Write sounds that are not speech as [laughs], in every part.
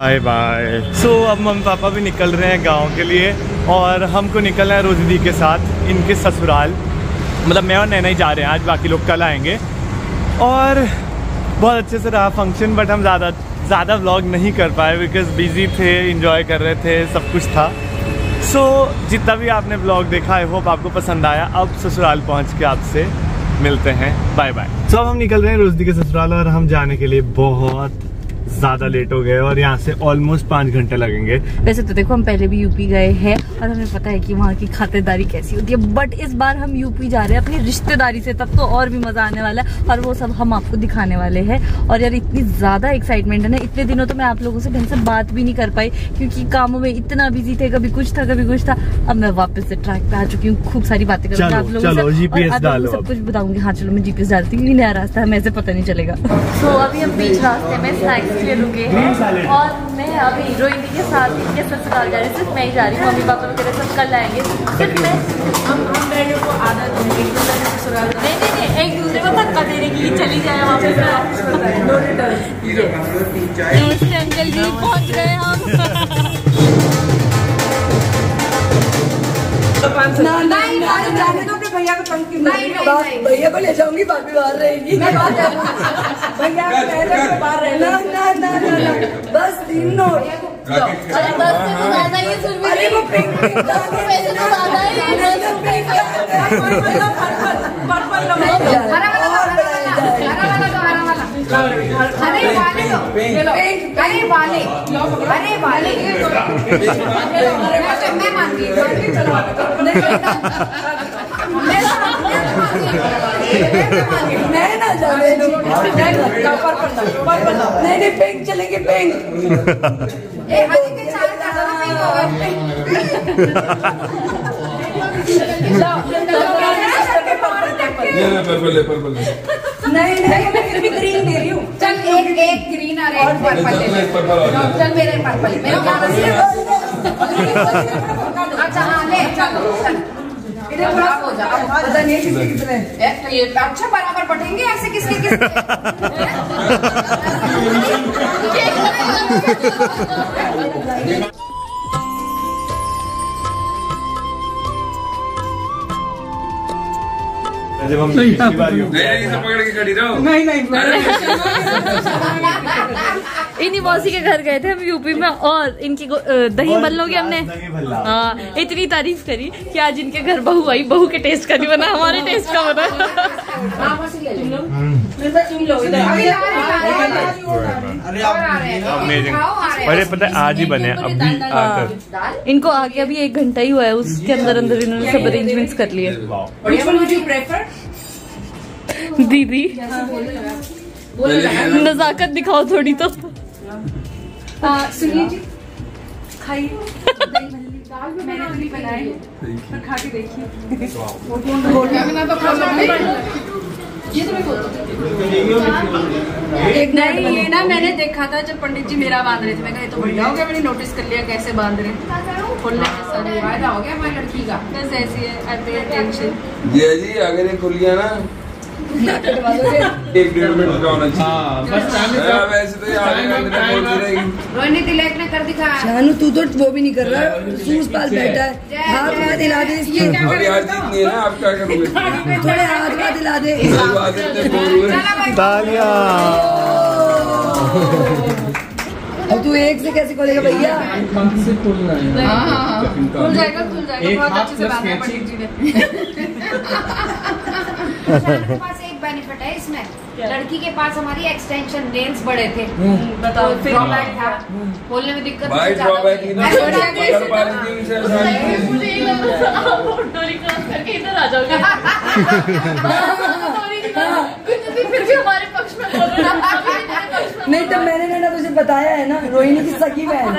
Bye bye सो अब mummy papa भी निकल रहे हैं गाँव के लिए और हमको निकलना है रोजदी के साथ इनके ससुराल। मतलब मैं और नैना ही जा रहे हैं आज बाकी लोग कल आएँगे। और बहुत अच्छे से रहा फ़ंक्शन बट हम ज़्यादा ज़्यादा व्लॉग नहीं कर पाए बिकॉज़ बिज़ी थे इंजॉय कर रहे थे सब कुछ था। सो so, जितना भी आपने ब्लॉग देखा आई होप आपको पसंद आया। अब ससुराल पहुँच के आपसे मिलते हैं। बाय बाय सो अब हम निकल रहे हैं रोजदी के ससुराल और हम जाने के लिए बहुत ज़्यादा लेट हो गए और यहाँ से ऑलमोस्ट पाँच घंटे लगेंगे। वैसे तो देखो हम पहले भी यूपी गए हैं और हमें पता है कि वहाँ की खातिरदारी कैसी होती है। बट इस बार हम यूपी जा रहे हैं अपनी रिश्तेदारी से तब तो और भी मज़ा आने वाला है और वो सब हम आपको दिखाने वाले हैं। और यार इतनी ज़्यादा एक्साइटमेंट है ना इतने दिनों तो मैं आप लोगों से ढंग से बात भी नहीं कर पाई क्योंकि कामों में इतना बिज़ी थे कभी कुछ था कभी कुछ था। अब मैं वापस से ट्रैक पे आ चुकी हूँ खूब सारी बातें करूँगी आप लोगों से। सब कुछ बताऊँगी। हाँ चलो मैं जीपीएस डालती हूँ नया रास्ता है ऐसे पता नहीं चलेगा। तो अभी हम बीच रास्ते में स्नैक्स के लिए रुके हैं। और मैं अभी रोहिणी के साथ इनके ससुराल जा रही हूँ सिर्फ़ मैं ही जा रही हूँ। मम्मी पापा वगैरह सब कल आएँगे। सिर्फ़ मैं हम हम रेडियो को आदत है एक दूसरे के ससुराल नहीं नहीं नहीं एक दूसरे को धक्का देने की चली जाए वापस अंकल जी पहुँच गए हम। नहीं नहीं जाने दो अपने भैया को तंग क्यों नहीं भैया को ले जाऊँगी भाभी बाहर रहेगी। मैं बाहर [laughs] भैया को पहले बाहर रहना बस तीन नोट अरे बस से तो ज़्यादा ही सुन भी अरे वो पिंक वैसे तो ज़्यादा ही पर्पल हरा अरे वाले अरे वाले अरे वाले मैं मान गई [laughs] मैं ना जाने दो नहीं नहीं पिंक चलेंगे पिंक ए हनी के चार कर दो पिंक हो गए पर्पल पर्पल नहीं नहीं मैं फिर भी ग्रीन दे रही हूँ। चल एक एक ग्रीन और एक पर्पल चल मेरे पर्पल मेरे अच्छा हाँ ले चल चल। अच्छा बराबर बटेंगे ऐसे किसके किसके? जब हम नहीं नहीं पकड़ के खड़ी रहो। नहीं नहीं [laughs] इन्हीं मौसी के घर गए थे हम यूपी में और इनकी दही बल्लों की हमने हाँ इतनी तारीफ़ करी कि आज इनके घर बहू आई बहू के टेस्ट का नहीं बना हमारे टेस्ट का बना। हाँ बस ले लो इन लोग इधर अभी आ रहे हैं। और आ रहे हैं अमेजिंग खाओ आ रहे हैं। अरे पता है आज ही बने अभी आकर। इनको आगे अभी एक घंटा ही हुआ है उसके अंदर अंदर इन्होंने सब अरेंजमेंट्स कर लिए? दीदी। नजाकत दिखाओ थोड़ी तो। सुनिए जी खाइए। मैंने तो नहीं बनाए पर खा के देखिए एक नहीं ये ना मैंने देखा था जब पंडित जी मेरा बाँध रहे थे। मैं कहा तो बढ़िया हो गया मैंने नोटिस कर लिया कैसे बाँध रहे हैं। खोलने के साथ फ़ायदा हो गया हमारी लड़की का। बस ऐसी है जिया जी अगर ये खुल गया ना एक डेढ़ मिनट का होना चाहिए हाँ, वैसे तो तिलक ने कर दिखाया शानू तू तो वो भी नहीं कर रहा। सूस पाल बैठा है। हाथ में दिला दे इसके। है आप क्या करोगे थोड़े हाथ में दिला दे। तालियाँ अब तू एक से कैसे खोलेगा भैया? खुल जाएगा खुल जाएगा। बहुत अच्छे से बांधा है पंडित जी ने। [laughs] के पास एक बेनिफिट है इसमें। लड़की के पास हमारी एक्सटेंशन नेल्स बड़े थे। बताओ। फिर बोलने था। खोलने में दिक्कत। ही नहीं है, मुझे [laughs] करके इधर आ जाओगे। [laughs] [laughs] फिर भी हमारे पक्ष में बोलो ना अभी भी मेरे पक्ष में नहीं तो मैंने ना तुझे बताया है ना रोहिणी की सगी बहन।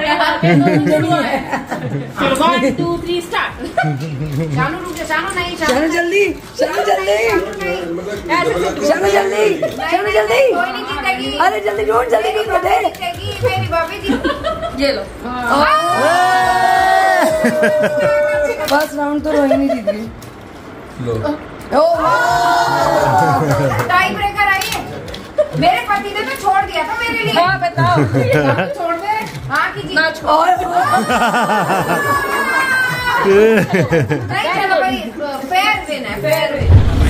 टू थ्री शानू रुक शानू जल्दी चलो जल्दी। चलो जल्दी जल्दी। कोई नहीं जीतेगी अरे जल्दी ढूंढ जल्दी जी ये लो। फ़र्स्ट राउंड तो रोहिणी जीत गई लो। टाई ब्रेकर आइए मेरे पति ने तो छोड़ दिया था मेरे लिए। हाँ बताओ। [laughs] आप छोड़ दे। हाँ ना छोड़। [laughs] [laughs] विन है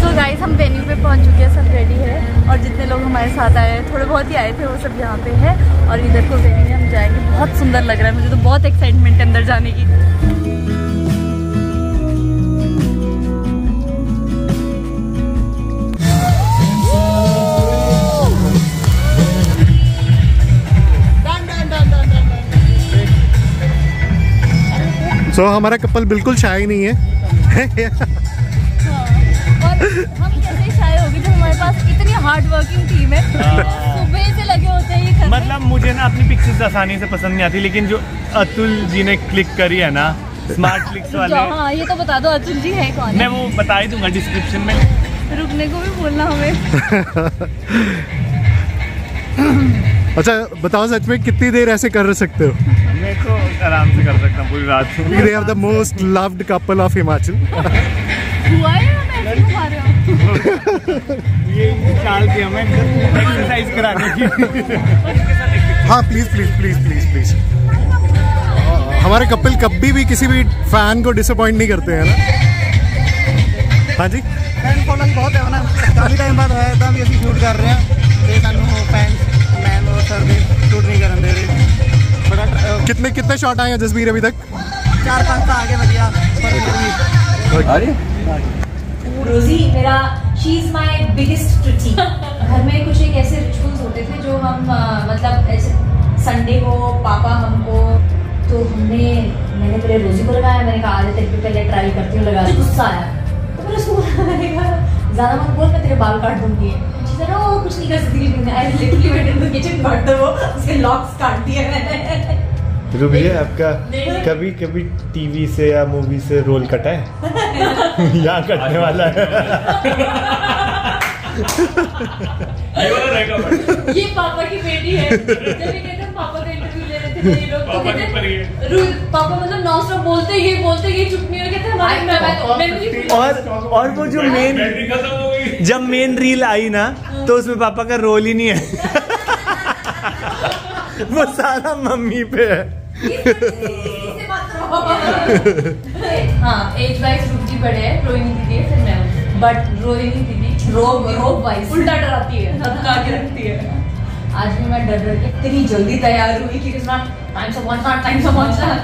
सो गाइस हम वेन्यू पे पहुँच चुके हैं सब रेडी है। और जितने लोग हमारे साथ आए थोड़े बहुत ही आए थे वो सब यहाँ पे है। और इधर को वेन्यू में हम जाएँगे। बहुत सुंदर लग रहा है मुझे तो बहुत एक्साइटमेंट है अंदर जाने की। सो so, हमारा कपल बिल्कुल शाय नहीं है। हम कैसे शाये होगी जब हमारे पास इतनी हार्ड वर्किंग टीम है। सुबह से लगे होते हैं ये मतलब मुझे ना अपनी पिक्चर्स आसानी से पसंद नहीं आती लेकिन जो अतुल जी ने क्लिक करी है ना स्मार्ट क्लिक्स [laughs] वाले। हाँ ये तो बता दो अतुल जी है कौन मैं वो बता ही दूँगा डिस्क्रिप्शन में। रुकने को भी बोलना हमें। [laughs] अच्छा बताओ सच में कितनी देर ऐसे कर सकते हो? मैं तो आराम से कर सकता हूँ पूरी रात they are the most loved couple of Himachal हुआ है या मैं ऐसे घुमा रहे हो ये चाल थी हमें एक्सरसाइज कराने की हाँ please please please please please हमारे कपल कभी भी किसी भी फैन को डिसअपॉइंट नहीं करते हैं ना हाँ जी ਫੈਨ ਫੋਲੋਇੰਗ ਬਹੁਤ ਹੈ ਉਹਨਾਂ ਕਾਫੀ ਟਾਈਮ ਬਾਅਦ ਹੋਇਆ ਤਾਂ ਵੀ ਅਸੀਂ ਸ਼ੂਟ ਕਰ ਰਹੇ ਹਾਂ ਤੇ ਸਾਨੂੰ ਫੈਨ ਮੈਮ ਔਰ ਸਰ ਦੇ ਸ਼ੂਟ ਨਹੀਂ ਕਰਨ ਦੇ ਰਹੇ ਬੜਾ ਅਹ, कितने कितने शॉट आए हैं जसवीर अभी तक? चार पाँच तो आगे बढ़िया। अरे रोजी मेरा she is my biggest treaty घर में कुछ एक ऐसे रिचुअल्स होते थे जो हम आ, मतलब ऐसे संडे को पापा हमको तो हमने मैंने पहले रोजी को लगाया मैंने कहा आज तक पहले ट्राई करती हूँ लगा गुस्सा आया। तो मैंने उसको बोला मैंने कहा ज़्यादा मत बोल मैं तेरे बाल काट दूँगी। शीज़ ना वो कुछ नहीं कर सकती I literally wait in the kitchen but वो उसके लॉक्स काट दिए मैंने। रूबी है आपका कभी कभी टीवी से या मूवी से रोल कटा है? [laughs] यहाँ कटने वाला है। ये पापा की बेटी है। जब ये कहते हैं पापा का इंटरव्यू ले रहे थे तो ये लोग तो कहते हैं पापा मतलब नॉन स्टॉप बोलते ही बोलते ही चुप नहीं हो। कहते हमारे मैं और और वो जो मेन जब मेन रील आई ना तो उसमें पापा का रोल ही नहीं है। [laughs] वो सारा मम्मी पे है। इससे बात करो। हाँ एज वाइज बड़े है रोहिणी दीदी फिर मैं बट रोहिणी दीदी रोब रोब वाइज उल्टा डराती है। धमका के रखती है। आज भी मैं डर डर के इतनी जल्दी तैयार हुई कि टाइम से पहुँचना टाइम से पहुँचना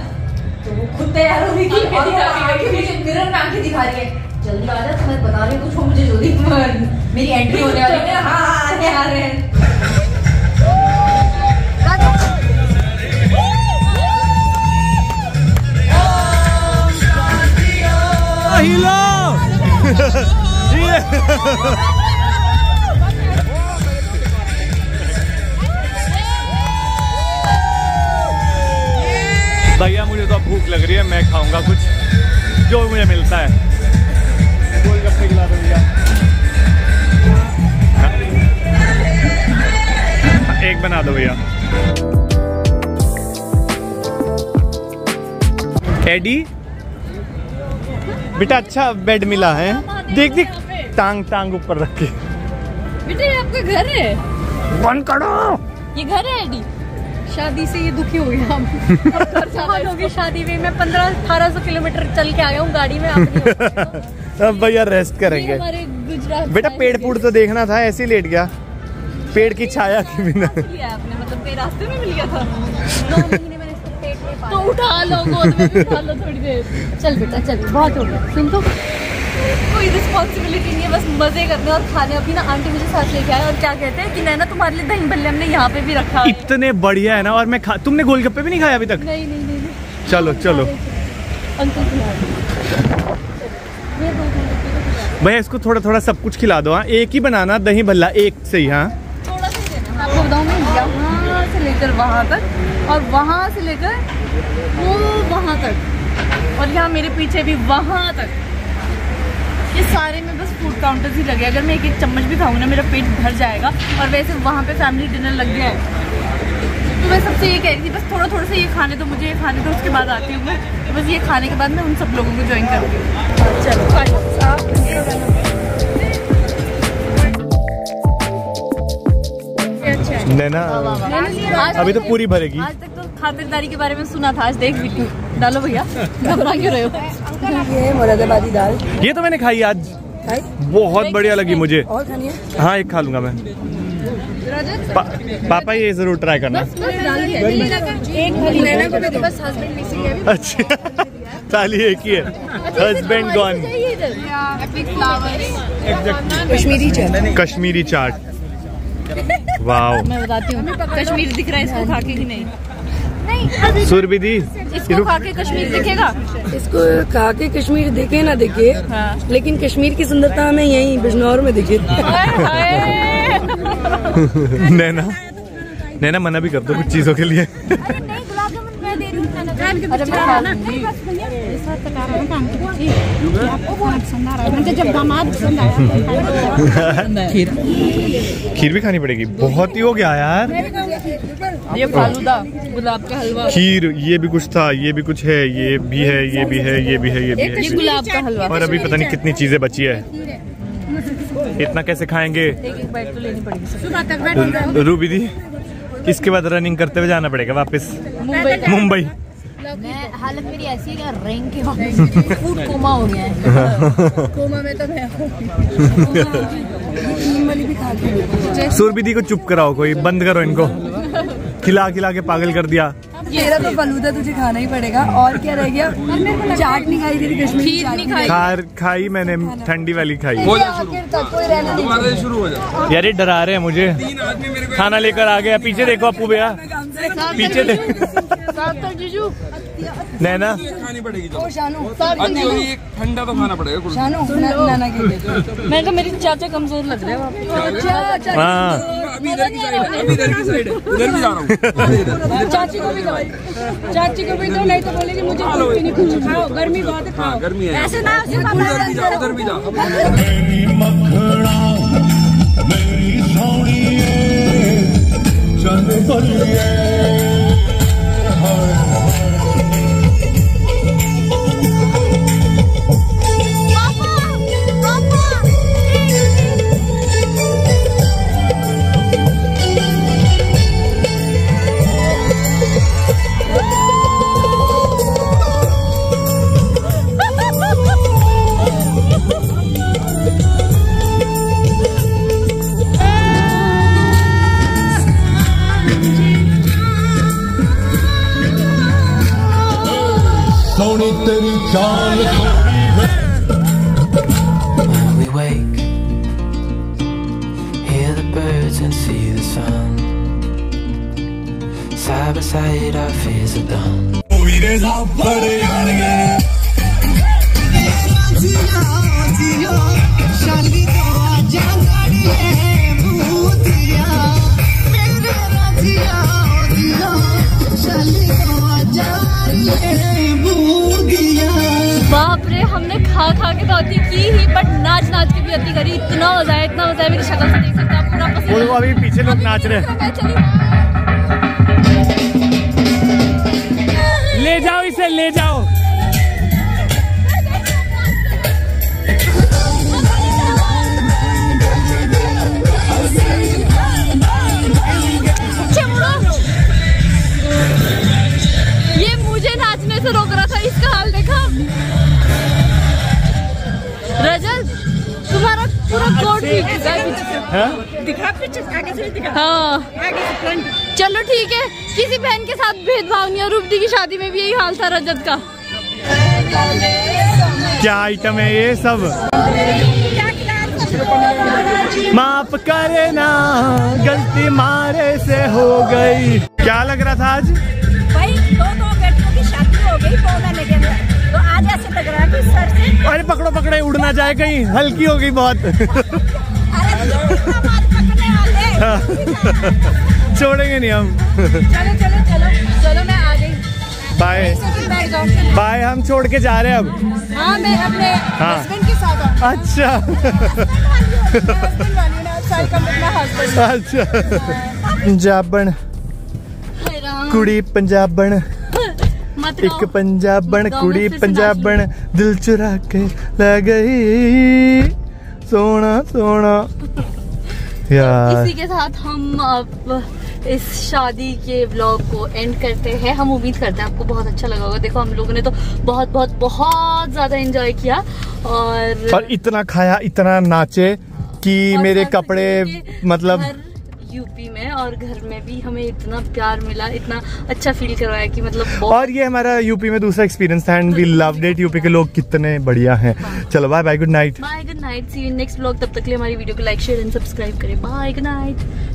तो वो खुद तैयार हो रही थी और दिखा वो रही है। आँखें मुझे मिरर में आँखें दिखा रही है। जल्दी आ जा तुम्हें बता रही हूँ कुछ हो मुझे जल्दी [laughs] मेरी एंट्री होने वाली है। आ [laughs] हैं, आ रहे हैं। [laughs] भैया मुझे तो भूख लग रही है मैं खाऊँगा कुछ। जो मुझे मिलता है। गोलगप्पे खिला दो भैया। एक बना दो भैया। एडी बेटा अच्छा बेड मिला है। देख देख टांग टांग ऊपर रख के। बेटा ये आपका घर है? बंद करो। ये घर है एडी शादी से ये दुखी हो गया हम। [laughs] अब घर जाना शादी में। मैं पंद्रह अठारह सौ किलोमीटर चल के आया हूँ गाड़ी में हो। [laughs] अब भैया रेस्ट करेंगे। गुजरात बेटा पेड़ पूड़ तो देखना था ऐसे ही लेट गया। पेड़ की छाया के बिना। आपने? मतलब रास्ते में मिल गया था। [laughs] तो उठा लो गोद में उठा लो थोड़ी देर। चल बेटा चल बहुत हो गया। सुन तो। कोई रिस्पॉन्सिबिलिटी नहीं है बस मज़े करने और खाने। अभी ना आंटी मुझे साथ लेके आए और क्या कहते हैं कि नैना तुम्हारे लिए दही भल्ले हमने यहाँ पे भी रखा है। इतने बढ़िया है ना और मैं खा तुमने गोलगप्पे भी नहीं खाया अभी तक? नहीं नहीं नहीं चलो चलो। अंकल खिला दो। भैया इसको थोड़ा थोड़ा सब कुछ खिला दो हाँ। एक ही बनाना दही भल्ला एक से ही हाँ। थोड़ा सा आपको बताऊँ मैं यहाँ से लेकर वहाँ तक और वहाँ से लेकर वो वहाँ तक। और यहाँ मेरे पीछे भी वहाँ तक। ये सारे में बस फ़ूड काउंटर्स ही लगे अगर मैं एक एक चम्मच भी खाऊँ ना मेरा पेट भर जाएगा। और वैसे वहाँ पे फैमिली डिनर लग गया है। तो मैं सबसे ये कह रही थी बस थोड़ा थोड़ा सा ये खाने तो मुझे ये खाने तो उसके बाद आती हूँ मैं। तो बस ये खाने के बाद मैं उन सब लोगों को ज्वाइन करूँगी चलो। नैना अभी तो पूरी भरेगी। आज तक खातिरदारी के बारे में सुना था आज देख बिट्टू डालो भैया घबरा क्यों रहे हो? ये मुरादाबादी दाल। ये तो मैंने खाई आज। खाई? बहुत बढ़िया लगी मुझे। और खानी है? हाँ एक खा लूँगा मैं। पा, पापा ये ज़रूर ट्राई करना। भी हस्बैंड मिसिंग है अच्छा। ताली एक ही है। हस्बैंड गॉन कश्मीरी चाय कश्मीरी चाट। वाओ [laughs] मैं बताती हूँ कश्मीर दिख रहा है इसको खा के कि नहीं? सुरबिदी इसको खा के कश्मीर दिखेगा? इसको खा के कश्मीर दिखे ना दिखे हाँ। लेकिन कश्मीर की सुंदरता हमें यही बिजनौर में दिखे। नैना नैना मना भी कर दो कुछ चीज़ों के लिए अच्छा मैं खा लूँगी जब दामाद पसंद आया खीर। भी खानी पड़ेगी। बहुत ही हो गया यार। ये फालूदा गुलाब का हलवा। खीर ये भी कुछ था ये भी कुछ है ये भी है ये भी है ये भी है ये भी है। गुलाब का हलवा। और अभी पता नहीं कितनी चीज़ें बची है। इतना कैसे खाएँगे? तो रूबी दी इसके बाद रनिंग करते हुए जाना पड़ेगा वापस? मुंबई मुंबई। मैं हालत मेरी ऐसी है कि रैंक के फ़ूड कोमा हो गया है। [laughs] कोमा में तो मैं हूँ। सुरबिदी को चुप कराओ कोई बंद करो इनको। खिला खिला के पागल कर दिया। तेरा तो फलूदा तुझे खाना ही पड़ेगा। और क्या रह गया? चाट नहीं खाई तेरी कश्मीरी खीर खाई। मैंने ठंडी वाली खाई। हो यार ये डरा रहे हैं मुझे। तीन आदमी मेरे को खाना लेकर आ गया। पीछे देखो अपू भैया। पीछे देखो। जीजू। नैना? खानी पड़ेगी तो अच्छी ठंडा तो खाना पड़ेगा कुछ। शानू ना- नाना के लिए। मैं कहा मेरी चाचा कमज़ोर लग रहे हैं वहाँ पे। अच्छा अच्छा हाँ अभी इधर की साइड है इधर की साइड है। उधर भी जा रहा हूँ। चाची को भी दो चाची को भी दो नहीं तो बोलेगी मुझे खाओ गर्मी बहुत है हाँ खाओ। गर्मी है। ऐसे ना उधर भी जाओ उधर भी जाओ Soni dawn the cold When we wake, hear the birds and see the sun. Side by side, our fears are done. खा खा के तो अति की ही बट नाच नाच के भी अति करी इतना मज़ा आया इतना मज़ा है मेरी शक्ल से देख सकते हो आप पूरा पसीना। अभी पीछे लोग नाच रहे हैं। ले जाओ इसे ले जाओ। ये मुझे नाचने से रोक रहा था इसका हाल देखा। पूरा कोट है हाँ? दिखा पीछे आगे से दिखा। हाँ। आगे से फ्रंट चलो ठीक है किसी बहन के साथ भेदभाव नहीं और रूपदी की शादी में भी यही हाल था रजत का। क्या आइटम है ये सब? माफ़ करे ना गलती मारे से हो गई। क्या लग रहा था आज? भाई दो दो बेटियों की शादी हो गई तो लग रहा है कि सर से अरे पकड़ो पकड़े उड़ना जाए कहीं। हल्की हो गई बहुत पकड़ने वाले। छोड़ेंगे नहीं हम। चलो चलो चलो। चलो मैं आ गई। बाय। बाय हम छोड़ के जा रहे हैं अब। हाँ मैं अपने हाँ। हस्बैंड के साथ अच्छा। अच्छा। पंजाबन। कुड़ी पंजाबन। एक पंजाबन कुड़ी पंजाबन दिल चुरा के ले गई। सोना सोना। [laughs] यार। इसी के साथ हम अब इस शादी के व्लॉग को एंड करते हैं। हम उम्मीद करते हैं आपको बहुत अच्छा लगा होगा। देखो हम लोगों ने तो बहुत बहुत बहुत ज़्यादा एंजॉय किया और और इतना खाया इतना नाचे कि मेरे कपड़े मतलब यूपी में और घर में भी हमें इतना प्यार मिला इतना अच्छा फील करवाया कि मतलब और ये हमारा यूपी में दूसरा एक्सपीरियंस था and we love it UP के लोग कितने बढ़िया हैं। चलो bye bye good night bye good night see you next blog तब तक के लिए हमारी वीडियो को लाइक शेयर एंड सब्सक्राइब करें। Bye good night